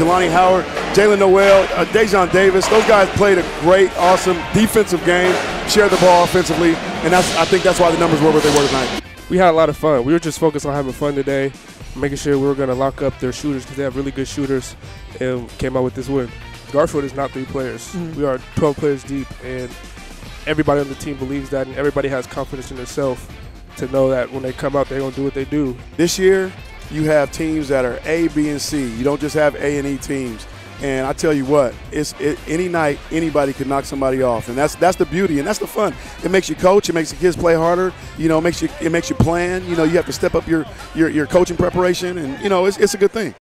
Jelani Howard, Jaylen Nowell, uh, Dejon Davis. Those guys played a great, awesome defensive game, shared the ball offensively, and that's I think that's why the numbers were what they were tonight. We had a lot of fun. We were just focused on having fun today, making sure we were going to lock up their shooters because they have really good shooters, and came out with this win. Garfield is not three players. Mhm. We are 12 players deep, and everybody on the team believes that, and everybody has confidence in themselves to know that when they come out, they're going to do what they do. This year, you have teams that are A, B, and C. You don't just have A and E teams. And I tell you what, it's it, any night anybody can knock somebody off, and that's that's the beauty and that's the fun. It makes you coach, it makes the kids play harder. You know, it makes you it makes you plan. You know, you have to step up your your, your coaching preparation, and you know, it's, it's a good thing.